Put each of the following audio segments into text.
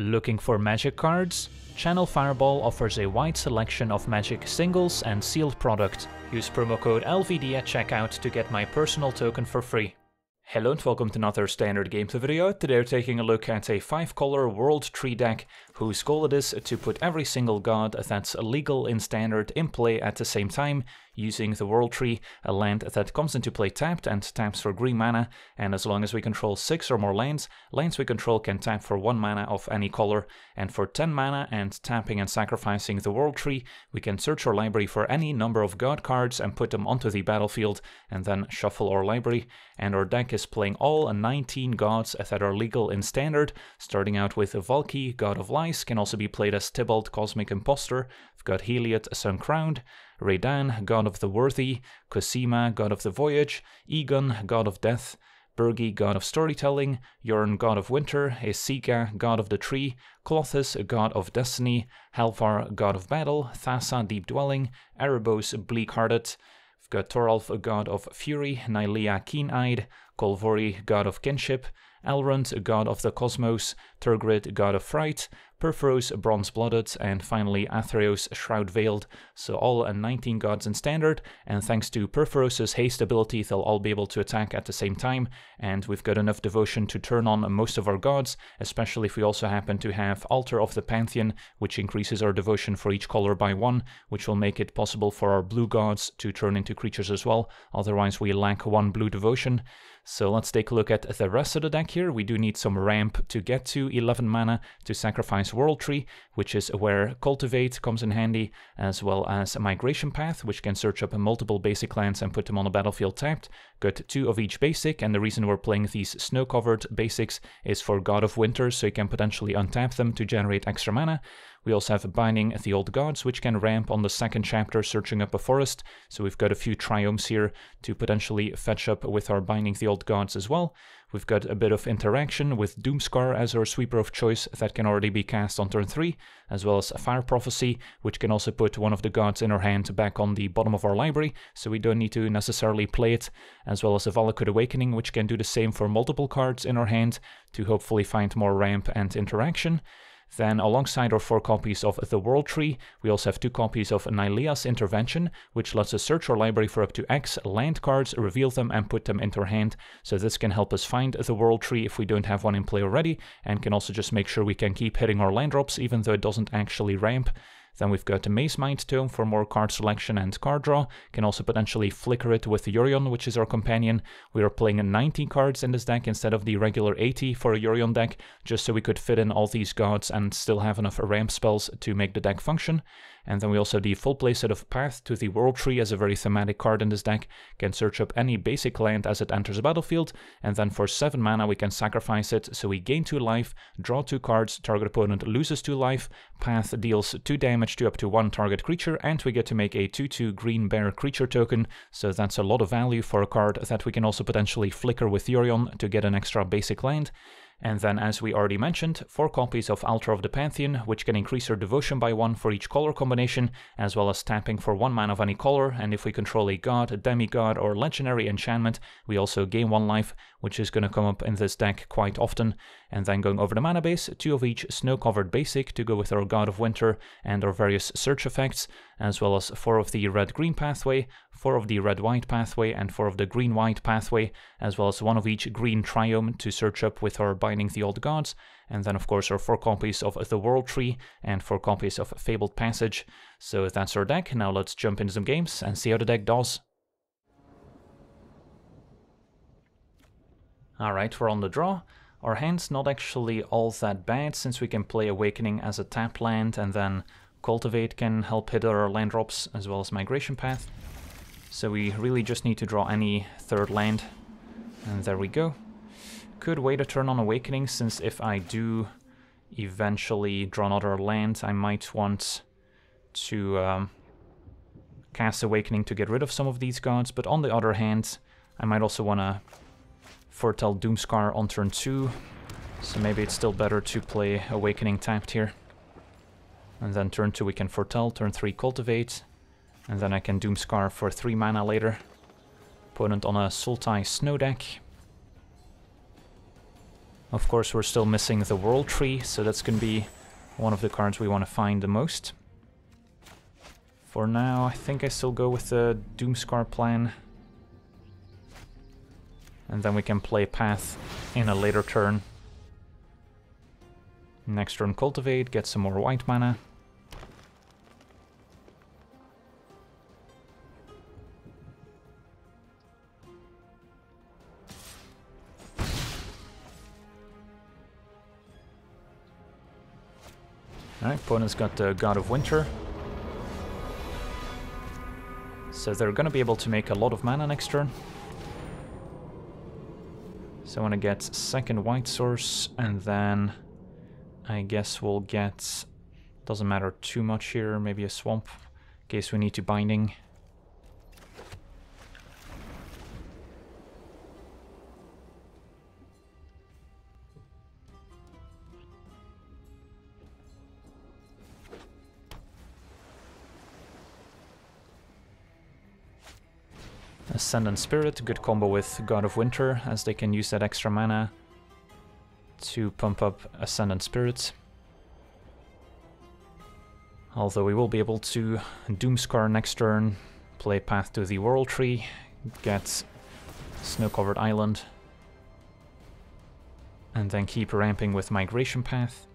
Looking for magic cards? Channel Fireball offers a wide selection of magic singles and sealed product. Use promo code LVD at checkout to get my personal token for free. Hello and welcome to another standard gameplay video. Today we're taking a look at a 5 color world tree deck whose goal it is to put every single god that's legal in standard in play at the same time using the World Tree, a land that comes into play tapped and taps for green mana, and as long as we control 6 or more lands, lands we control can tap for 1 mana of any color, and for 10 mana and tapping and sacrificing the World Tree, we can search our library for any number of god cards and put them onto the battlefield, and then shuffle our library, and our deck is playing all 19 gods that are legal in standard, starting out with Valki, God of Lies, can also be played as Tibalt, Cosmic Impostor, we've got Heliod, Sun Crowned, Reidane, god of the worthy, Cosima, god of the voyage, Egon, god of death, Birgi, god of storytelling, Jorn, god of winter, Esika, god of the tree, Klothys, god of destiny, Halvar, god of battle, Thassa, deep dwelling, Erebos, bleak hearted. We've got Toralf, god of fury, Nylea, keen eyed, Kolvori, god of kinship, Alrund, god of the cosmos, Tergrid, god of fright, Purphoros, Bronze Blooded, and finally Athreos, Shroud Veiled. So all 19 gods in standard, and thanks to Purphoros' haste ability, they'll all be able to attack at the same time, and we've got enough devotion to turn on most of our gods, especially if we also happen to have Altar of the Pantheon, which increases our devotion for each color by one, which will make it possible for our blue gods to turn into creatures as well, otherwise we lack one blue devotion. So let's take a look at the rest of the deck here. We do need some ramp to get to 11 mana to sacrifice World Tree, which is where Cultivate comes in handy, as well as a Migration Path, which can search up multiple basic lands and put them on the battlefield tapped. Got two of each basic, and the reason we're playing these snow-covered basics is for God of Winter, so you can potentially untap them to generate extra mana. We also have a Binding the Old Gods, which can ramp on the second chapter, searching up a forest. So we've got a few triomes here to potentially fetch up with our Binding the Old Gods as well. We've got a bit of interaction with Doomskar as our sweeper of choice that can already be cast on turn 3, as well as Fire Prophecy, which can also put one of the gods in our hand back on the bottom of our library, so we don't need to necessarily play it, as well as a Valakut Awakening, which can do the same for multiple cards in our hand to hopefully find more ramp and interaction. Then, alongside our four copies of the World Tree, we also have two copies of Nylea's Intervention, which lets us search our library for up to X land cards, reveal them, and put them into our hand. So this can help us find the World Tree if we don't have one in play already, and can also just make sure we can keep hitting our land drops, even though it doesn't actually ramp. Then we've got the Mazemind Tome for more card selection and card draw. Can also potentially flicker it with Yorion, which is our companion. We are playing 19 cards in this deck instead of the regular 80 for a Yorion deck, just so we could fit in all these gods and still have enough ramp spells to make the deck function. And then we also the full playset of Path to the World Tree as a very thematic card in this deck. Can search up any basic land as it enters the battlefield, and then for 7 mana we can sacrifice it, so we gain 2 life, draw 2 cards, target opponent loses 2 life, Path deals 2 damage to up to 1 target creature, and we get to make a 2-2 green bear creature token, so that's a lot of value for a card that we can also potentially flicker with Yorion to get an extra basic land. And then, as we already mentioned, 4 copies of Altar of the Pantheon, which can increase our devotion by 1 for each color combination, as well as tapping for 1 mana of any color, and if we control a god, a demigod, or legendary enchantment, we also gain 1 life, which is going to come up in this deck quite often. And then going over the mana base, 2 of each snow-covered basic to go with our God of Winter and our various search effects, as well as 4 of the red-green pathway, 4 of the red-white pathway, and 4 of the green-white pathway, as well as 1 of each green triome to search up with our Binding the Old Gods, and then of course our 4 copies of the World Tree and 4 copies of Fabled Passage. So that's our deck, now let's jump into some games and see how the deck does. Alright, we're on the draw. Our hand's not actually all that bad, since we can play Awakening as a tap land, and then Cultivate can help hit our land drops, as well as Migration Path. So we really just need to draw any third land. And there we go. Could wait a turn on Awakening, since if I do eventually draw another land, I might want to um, cast Awakening to get rid of some of these gods, but on the other hand, I might also want to foretell Doomskar on turn 2, so maybe it's still better to play Awakening tapped here. And then turn 2 we can foretell, turn 3 cultivate, and then I can Doomskar for 3 mana later. Opponent on a Sultai Snow deck. Of course, we're still missing the World Tree, so that's going to be one of the cards we want to find the most. For now, I think I still go with the Doomskar plan. And then we can play Path in a later turn. Next turn Cultivate, get some more white mana. Alright, opponent's got the God of Winter. So they're gonna be able to make a lot of mana next turn. So I wanna get second white source, and then I guess we'll get... Doesn't matter too much here, maybe a swamp, in case we need to binding. Ascendant Spirit, good combo with God of Winter, as they can use that extra mana to pump up Ascendant Spirit. Although we will be able to Doomskar next turn, play Path to the World Tree, get Snow-Covered Island, and then keep ramping with Migration Path.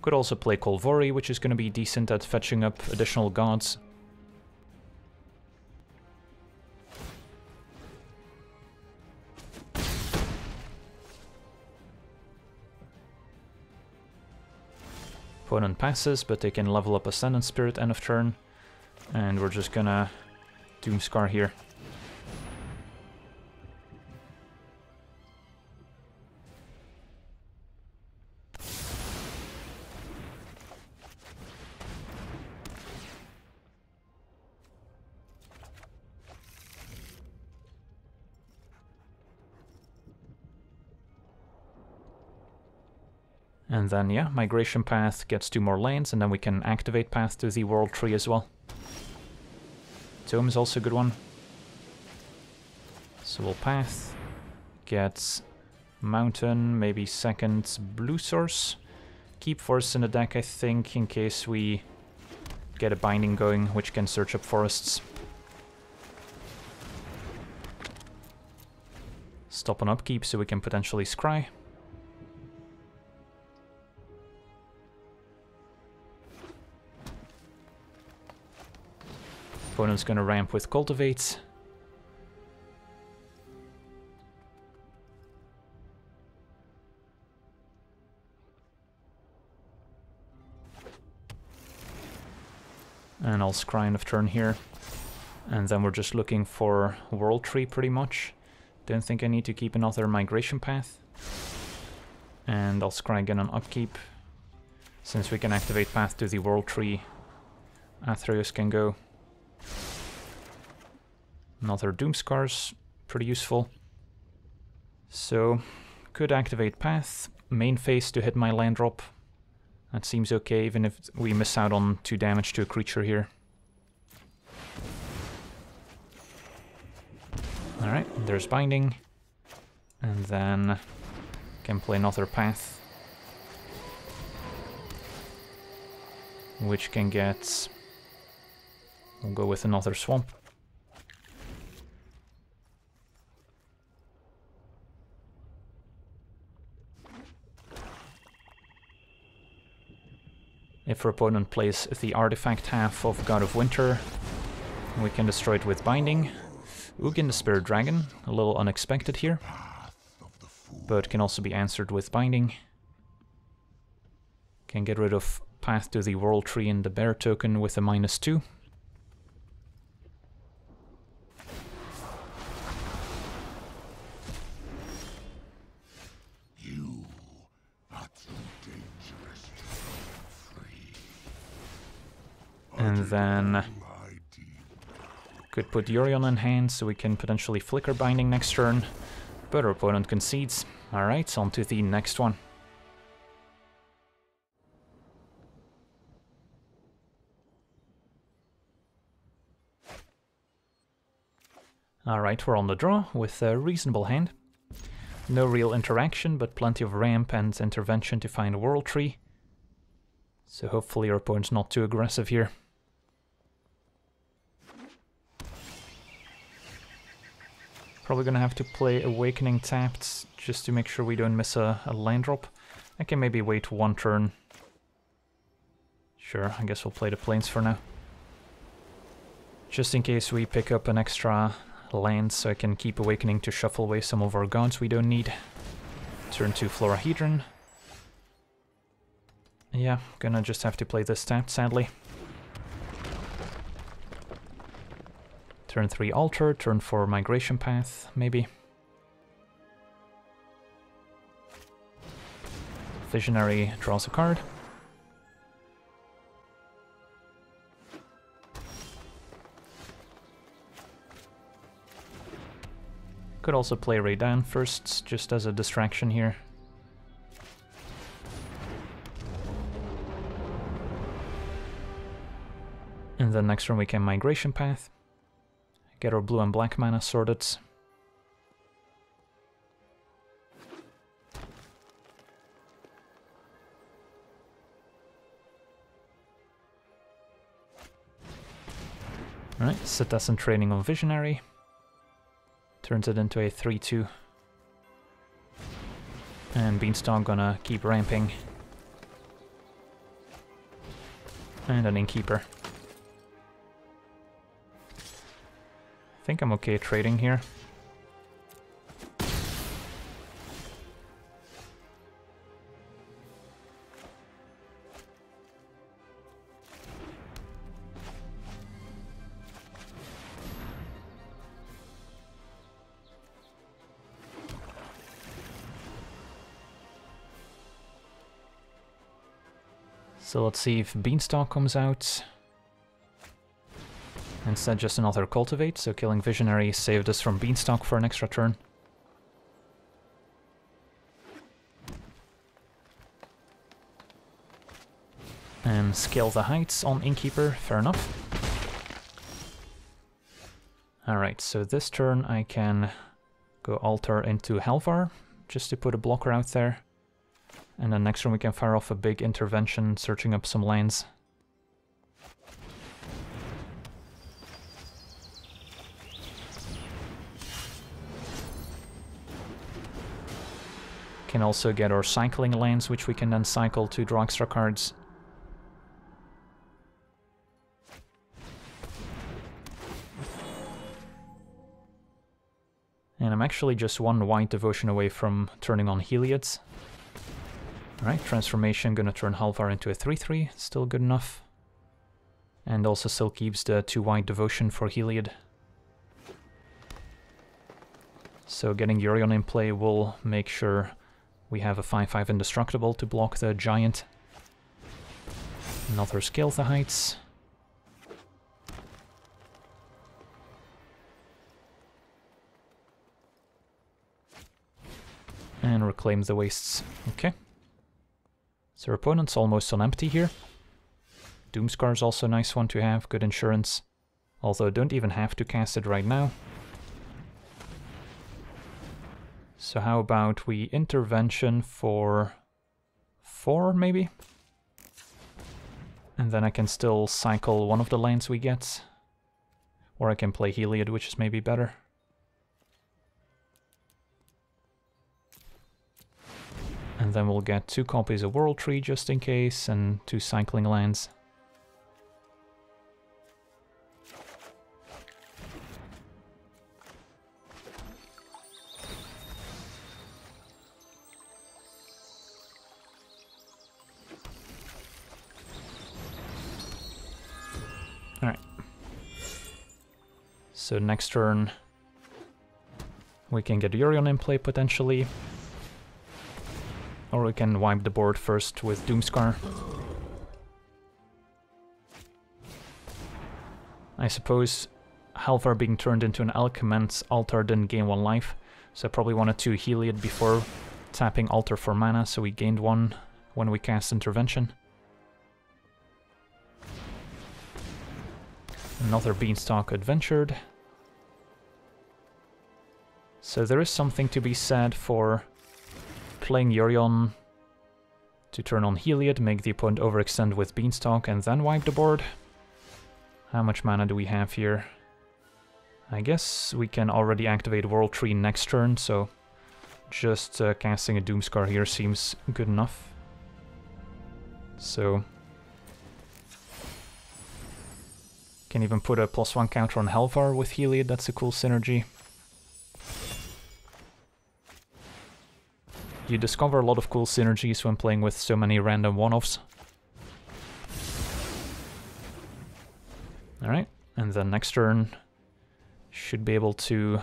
Could also play Kolvori, which is going to be decent at fetching up additional gods. Opponent passes, but they can level up Ascendant Spirit end of turn. And we're just gonna Doomskar here. And then, yeah, Migration Path gets two more lanes, and then we can activate Path to the World Tree as well. Tome is also a good one. So we'll Path, get Mountain, maybe second Blue Source. Keep Forests in the deck, I think, in case we get a Binding going, which can search up forests. Stop on upkeep so we can potentially scry. Opponent's gonna ramp with Cultivate. And I'll scry end of turn here. And then we're just looking for World Tree pretty much. Don't think I need to keep another migration path. And I'll scry again on upkeep. Since we can activate path to the World Tree, Athreos can go. Another Doomskar's pretty useful. So, could activate Path, main phase to hit my land drop. That seems okay, even if we miss out on 2 damage to a creature here. Alright, there's Binding. And then can play another Path. Which can get... We'll go with another Swamp. If our opponent plays the artifact half of God of Winter, we can destroy it with Binding. Ugin the Spirit Dragon, a little unexpected here, but can also be answered with Binding. Can get rid of Path to the World Tree and the Bear token with a minus 2. And then could put Yorion in hand so we can potentially flicker binding next turn. But our opponent concedes. Alright, on to the next one. Alright, we're on the draw with a reasonable hand. No real interaction, but plenty of ramp and intervention to find a World Tree. So hopefully our opponent's not too aggressive here. Probably gonna have to play Awakening tapped just to make sure we don't miss a, a land drop. I can maybe wait one turn. Sure, I guess we'll play the plains for now. Just in case we pick up an extra land so I can keep Awakening to shuffle away some of our gods we don't need. Turn to Florahedron. Yeah, gonna just have to play this tapped, sadly. Turn 3 Altar, turn 4 Migration Path, maybe. Visionary draws a card. Could also play Reidane first, just as a distraction here. And then next turn we can Migration Path. Get our blue and black mana sorted. Alright, Citizen training on Visionary. Turns it into a 3-2. And Beanstalk gonna keep ramping. And an Innkeeper. Think I'm okay trading here. So let's see if Beanstalk comes out. Instead just another Cultivate, so killing Visionary saved us from Beanstalk for an extra turn. And scale the heights on Innkeeper, fair enough. Alright, so this turn I can go altar into Halvar, just to put a blocker out there. And then next turn we can fire off a big intervention, searching up some lands. Can also get our cycling lanes, which we can then cycle to draw extra cards. And I'm actually just one white devotion away from turning on Heliod's. Alright, transformation, gonna turn Halvar into a 3-3, still good enough. And also still keeps the 2 white devotion for Heliod. So getting Yorion in play will make sure we have a 5-5 indestructible to block the giant. Another scale the heights. And reclaim the wastes. Okay. So our opponent's almost on empty here. Doomskar is also a nice one to have, good insurance. Although don't even have to cast it right now. So how about we intervention for four, maybe? And then I can still cycle one of the lands we get. Or I can play Heliod, which is maybe better. And then we'll get two copies of World Tree just in case, and two cycling lands. So next turn we can get Yorion in play potentially. Or we can wipe the board first with Doomskar. I suppose Halvar being turned into an Alchemant's Altar didn't gain one life, so I probably wanted to heal it before tapping Altar for mana, so we gained one when we cast Intervention. Another Beanstalk adventured. So there is something to be said for playing Yorion to turn on Heliod, make the opponent overextend with Beanstalk, and then wipe the board. How much mana do we have here? I guess we can already activate World Tree next turn, so just uh, casting a Doomskar here seems good enough. So... Can even put a plus one counter on Halvar with Heliod, that's a cool synergy. You discover a lot of cool synergies when playing with so many random one-offs. Alright, and then next turn should be able to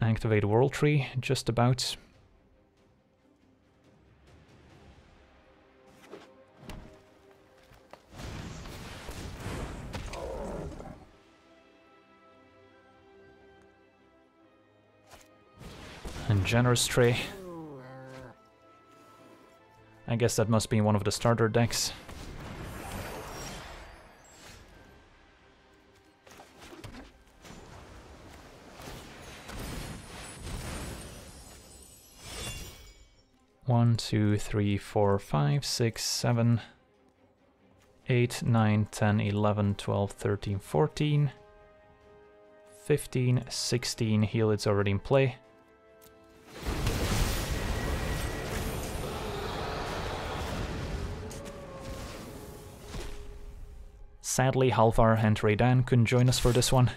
activate World Tree just about. And Generous Tree. I guess that must be one of the starter decks. One, two, three, four, five, six, seven, eight, nine, ten, eleven, twelve, thirteen, fourteen, fifteen, sixteen. Heal, it's already in play. Sadly, Halvar and Reidane couldn't join us for this one.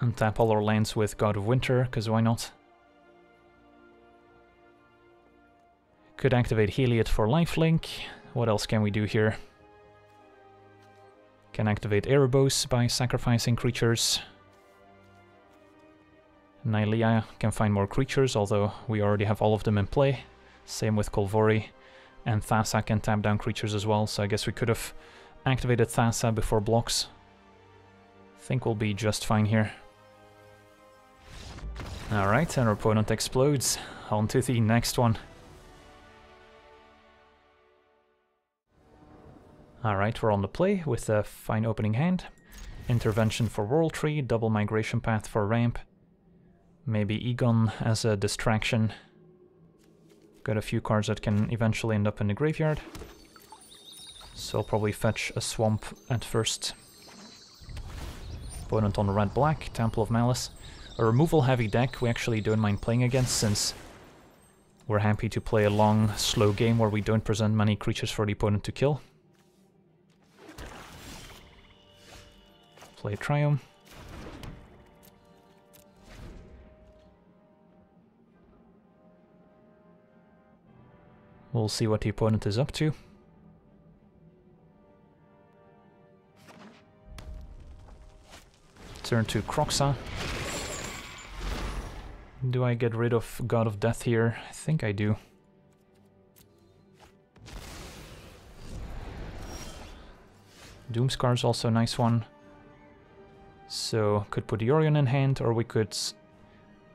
And tap all our lands with God of Winter, because why not? Could activate Heliod for lifelink. What else can we do here? Can activate Erebos by sacrificing creatures. Nylea can find more creatures, although we already have all of them in play. Same with Kolvori. And Thassa can tap down creatures as well, so I guess we could have activated Thassa before blocks. Think we'll be just fine here. Alright, our opponent explodes. On to the next one. Alright, we're on the play with a fine opening hand. Intervention for World Tree, double migration path for ramp. Maybe Egon as a distraction. Got a few cards that can eventually end up in the graveyard. So I'll probably fetch a swamp at first. Opponent on red-black, Temple of Malice. A removal-heavy deck we actually don't mind playing against since we're happy to play a long, slow game where we don't present many creatures for the opponent to kill. Play Triome. We'll see what the opponent is up to. Turn to Kroxa. Do I get rid of God of Death here? I think I do. Doomskar is also a nice one. So, could put the Orion in hand, or we could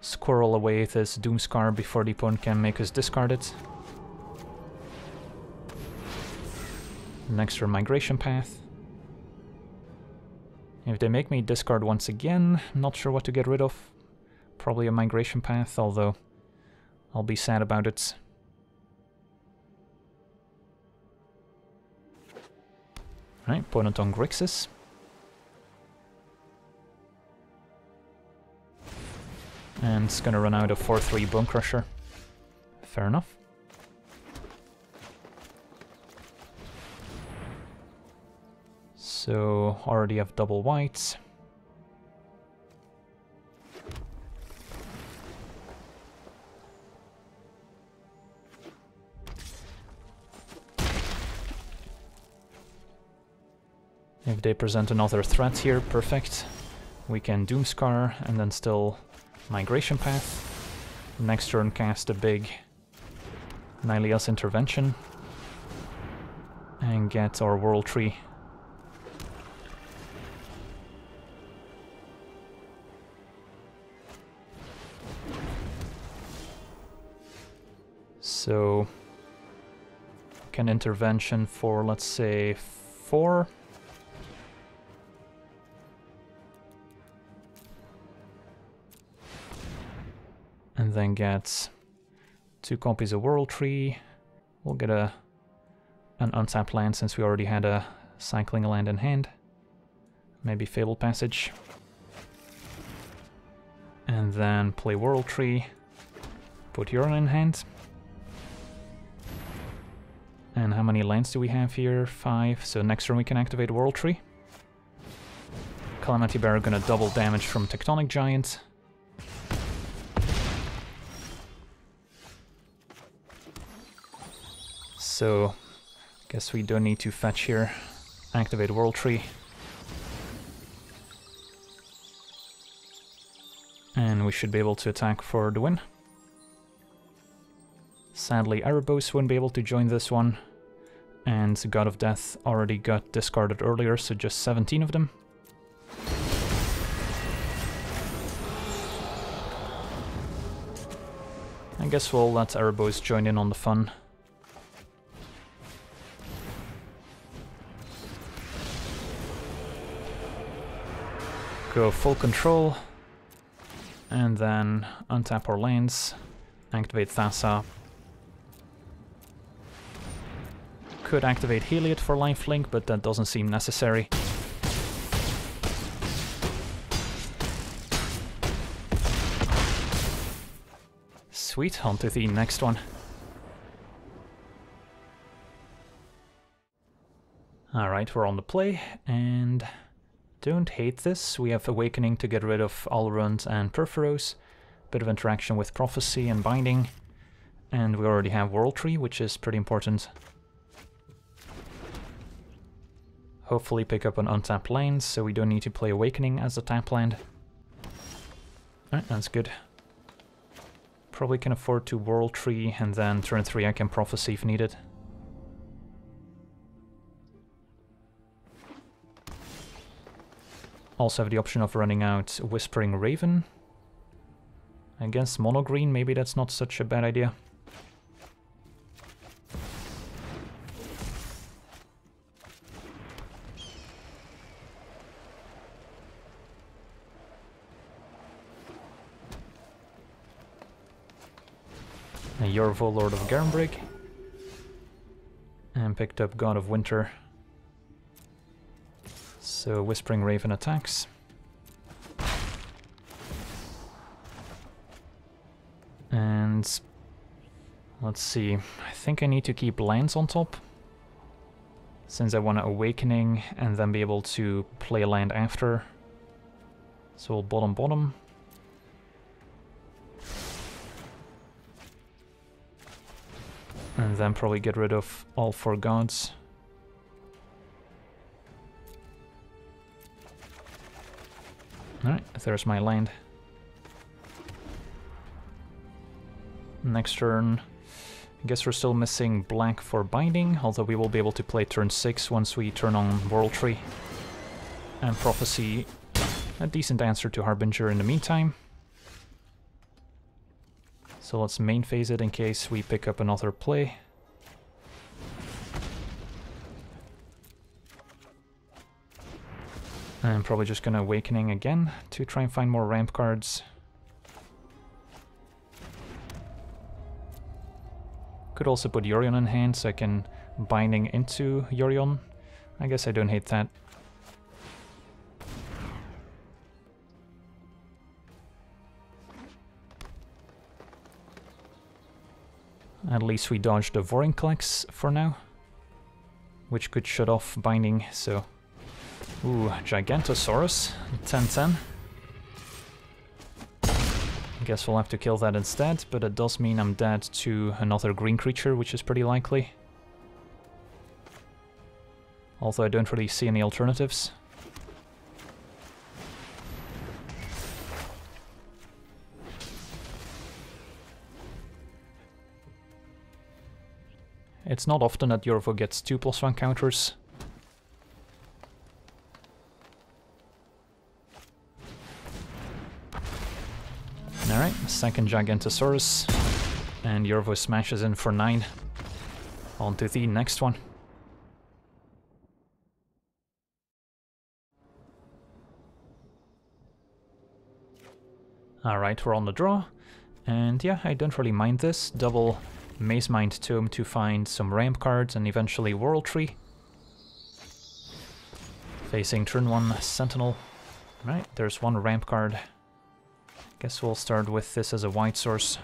squirrel away this Doomskar before the opponent can make us discard it. Next turn Migration Path. If they make me discard once again, not sure what to get rid of. Probably a Migration Path, although I'll be sad about it. Right, opponent on Grixis. And it's gonna run out of 4-3 Bonecrusher. Fair enough. So already have double whites. If they present another threat here, perfect. We can Doomskar and then still Migration Path. Next turn cast a big Nylea's Intervention. And get our World Tree So can intervention for let's say four. And then get two copies of World Tree. We'll get a an untapped land since we already had a cycling land in hand. Maybe Fabled Passage. And then play World Tree. Put Yorion in hand. And how many lands do we have here? Five. So next turn we can activate World Tree. Calamity Bearer gonna double damage from Tectonic Giant. So, guess we don't need to fetch here. Activate World Tree. And we should be able to attack for the win. Sadly, Erebos won't be able to join this one. And God of Death already got discarded earlier, so just 17 of them. I guess we'll let Erebos join in on the fun. Go full control, and then untap our lanes, activate Thassa. Could activate Heliod for lifelink, but that doesn't seem necessary. Sweet, on to the next one. Alright, we're on the play, and don't hate this. We have Awakening to get rid of Alrund and Purphoros. Bit of interaction with Prophecy and Binding. And we already have World Tree, which is pretty important. Hopefully pick up an untapped lane, so we don't need to play Awakening as a tap land. Alright, that's good. Probably can afford to World Tree, and then turn 3 I can Prophecy if needed. Also have the option of running out Whispering Raven. Against mono green, maybe that's not such a bad idea. Yorvo, Lord of Garenbrig. And picked up God of Winter. So Whispering Raven attacks. And let's see, I think I need to keep lands on top. Since I want Awakening and then be able to play land after. So bottom bottom. And then probably get rid of all four gods. Alright, there's my land. Next turn, I guess we're still missing black for binding, although we will be able to play turn 6 once we turn on World Tree. And Prophecy, a decent answer to Harbinger in the meantime. So let's main phase it in case we pick up another play. I'm probably just gonna Awakening again to try and find more ramp cards. Could also put Yorion in hand so I can Binding into Yorion. I guess I don't hate that. At least we dodged the Vorinclex for now, which could shut off Binding, so Ooh, Gigantosaurus, 10-10. Guess we'll have to kill that instead, but it does mean I'm dead to another green creature, which is pretty likely. Although I don't really see any alternatives. It's not often that Yorvo gets 2 plus 1 counters, Alright, second Gigantosaurus. And Yorvo smashes in for 9. On to the next one. Alright, we're on the draw. And yeah, I don't really mind this. Double Mazemind Tome to find some ramp cards and eventually World Tree. Facing turn 1 Sentinel. Right, there's one ramp card. Guess we'll start with this as a white source.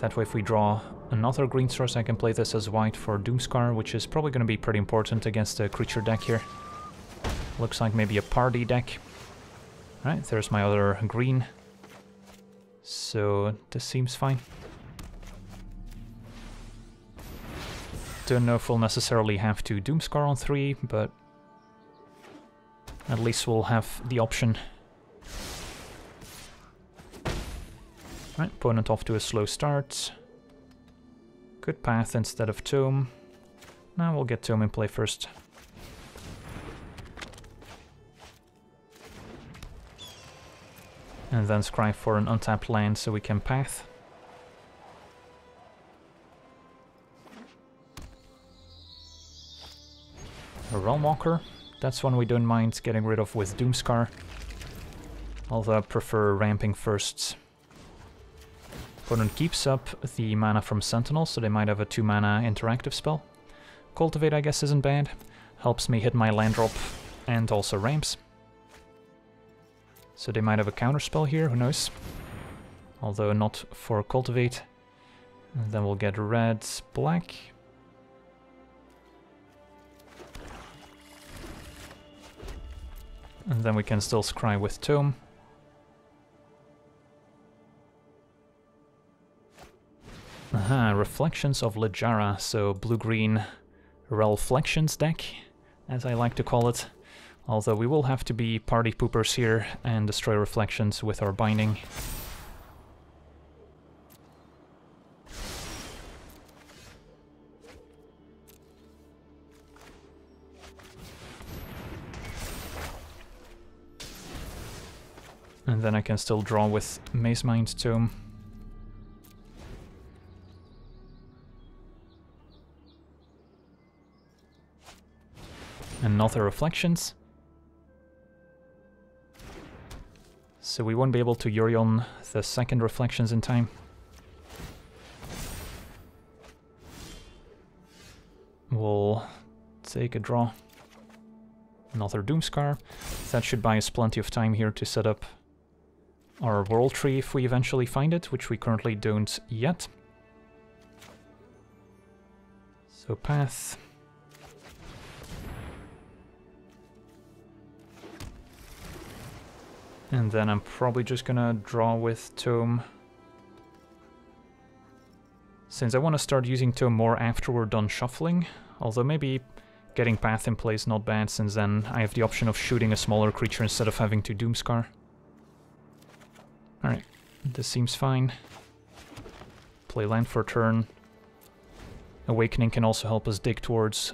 That way if we draw another green source I can play this as white for Doomskar, which is probably going to be pretty important against the creature deck here. Looks like maybe a party deck. Right, there's my other green. So this seems fine. Don't know if we'll necessarily have to Doomskar on 3, but at least we'll have the option. Right, opponent off to a slow start. Good path instead of Tome. Now we'll get Tome in play first. And then scry for an untapped land so we can path. A Realmwalker. That's one we don't mind getting rid of with Doomskar. Although I prefer ramping first. Opponent keeps up the mana from Sentinel, so they might have a 2 mana interactive spell. Cultivate, I guess, isn't bad. Helps me hit my land drop and also ramps. So they might have a counter spell here, who knows. Although not for Cultivate. And then we'll get red, black. And then we can still scry with Tome. Aha, Reflections of Littjara, so blue-green Reflections deck, as I like to call it. Although we will have to be party poopers here and destroy Reflections with our binding. And then I can still draw with Mazemind Tome. Another Reflections. So we won't be able to Yorion the second Reflections in time. We'll take a draw. Another Doomskar. That should buy us plenty of time here to set up our world tree if we eventually find it, which we currently don't yet. So path. And then I'm probably just gonna draw with Tome. Since I want to start using Tome more after we're done shuffling, although maybe getting Path in place not bad since then I have the option of shooting a smaller creature instead of having to Doomskar. Alright, this seems fine. Play land for a turn. Awakening can also help us dig towards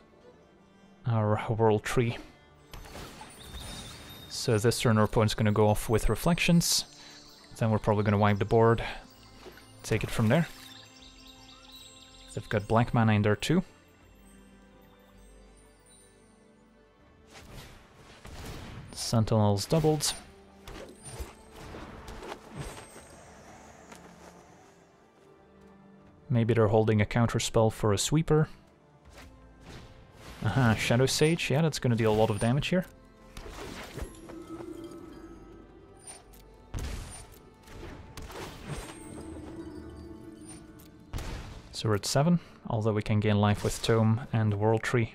our world tree. So this turn our opponent's going to go off with Reflections. Then we're probably going to wipe the board. Take it from there. They've got black mana in there too. Sentinels doubled. Maybe they're holding a counter spell for a sweeper. Aha, Shadow Sage, yeah, that's gonna deal a lot of damage here. So we're at 7, although we can gain life with Tome and World Tree.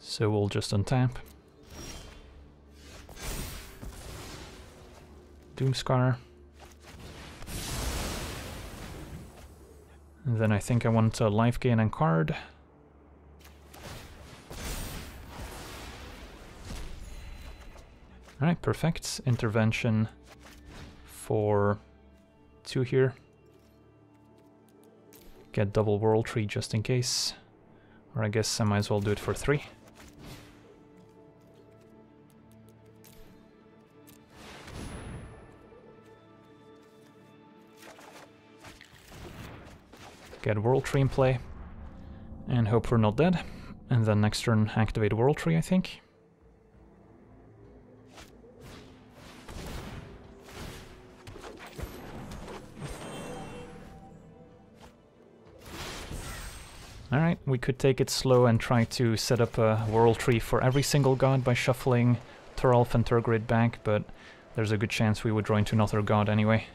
So we'll just untap. Doomskar. And then I think I want a life gain and card. Alright, perfect. Intervention for two here. Get double world tree just in case. Or I guess I might as well do it for three. get World Tree in play, and hope we're not dead. And then next turn activate World Tree, I think. Alright, we could take it slow and try to set up a World Tree for every single god by shuffling Toralf and Tergrid back, but there's a good chance we would draw into another god anyway.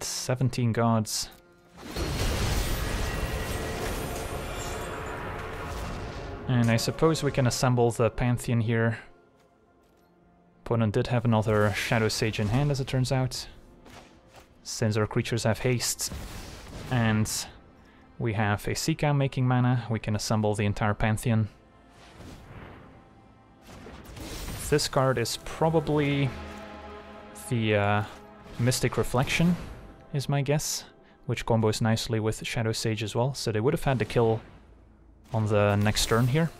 Alright, 17 gods. And I suppose we can assemble the Pantheon here. Opponent did have another Shadow Sage in hand, as it turns out. Since our creatures have haste, and we have Esika making mana, we can assemble the entire Pantheon. This card is probably the uh, Mystic Reflection is my guess, which combos nicely with Shadow Sage as well, so they would have had to kill on the next turn here.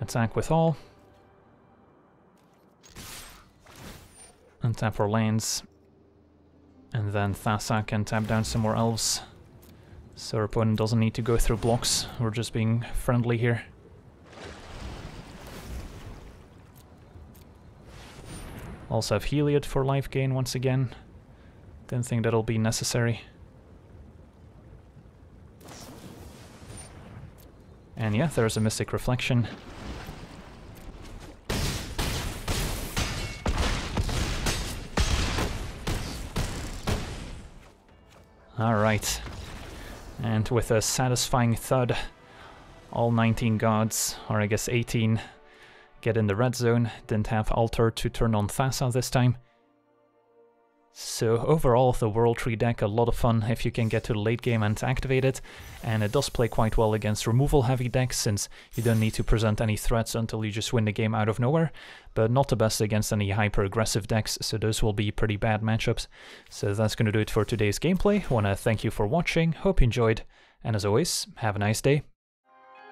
Attack with all. Untap our lands. And then Thassa can tap down some more elves. So our opponent doesn't need to go through blocks, we're just being friendly here. Also have Heliod for life gain once again. Didn't think that'll be necessary. And yeah, there's a Mystic Reflection. Alright. And with a satisfying thud, all 19 gods, or I guess 18, get in the red zone. Didn't have Altar to turn on Thassa this time. So overall, the World Tree deck, a lot of fun if you can get to the late game and activate it, and it does play quite well against removal-heavy decks, since you don't need to present any threats until you just win the game out of nowhere, but not the best against any hyper-aggressive decks, so those will be pretty bad matchups. So that's gonna do it for today's gameplay, wanna thank you for watching, hope you enjoyed, and as always, have a nice day.